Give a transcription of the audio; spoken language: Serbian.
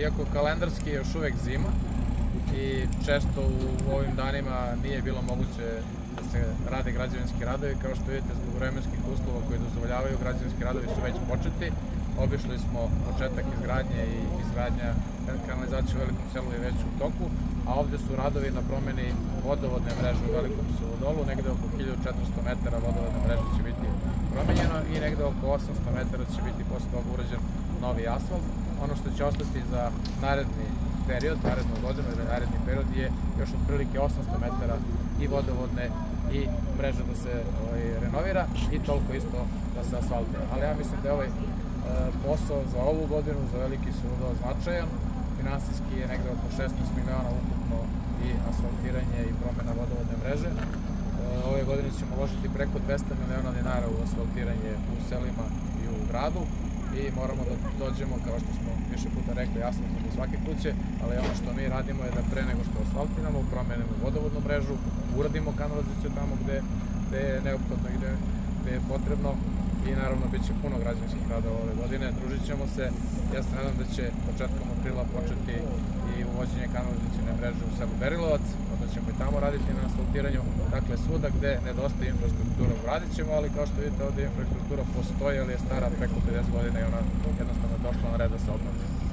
Iako kalendarski je još uvek zima i često u ovim danima nije bilo moguće da se rade građevinski radovi, kao što vidite zbog vremenskih uslova koji dozvoljavaju građevinski radovi su već početi. Obišli smo početak izgradnje i izgradnja kanalizacije u Velikom selu je već u toku, a ovde su radovi na promeni vodovodne mreže u Velikom Suvodolu, negde oko 1400 metara vodovodne mreže će biti promenjeno i negde oko 800 metara će biti posle toga urađen novi asfalt. Ono što će ostati za naredni period, narednu godinu ili naredni period je još otprilike 800 metara i vodovodne i mreža da se ovaj, renovira i toliko isto da se asfaltira. Ali ja mislim da je ovaj e, posao za ovu godinu, za veliki sudov značajan. Finansijski je negde oko 16 miliona ukupno i asfaltiranje i promena vodovodne mreže. E, ove godine ćemo uložiti preko 200 miliona dinara u asfaltiranje u selima i u gradu i moramo da dođemo, kao što smo više puta rekli, asfaltom do svake kuće, ali ono što mi radimo je da pre nego što asfaltiramo, promenimo vodovodnu mrežu, uradimo kanalizaciju tamo gde, gde je neophodno i gde, gde je potrebno. I naravno bit će puno građanskih radova ove godine. Družit ćemo se, ja se nadam da će početkom aprila početi i uvođenje kanalizacijne mreže u selu Berilovac, ćemo i tamo raditi na asfaltiranju. Dakle, svuda gde nedostaje infrastruktura uradit ćemo, ali kao što vidite ovde infrastruktura postoji, ali je stara preko 50 godina i ona jednostavno došla na red da se obnovlja.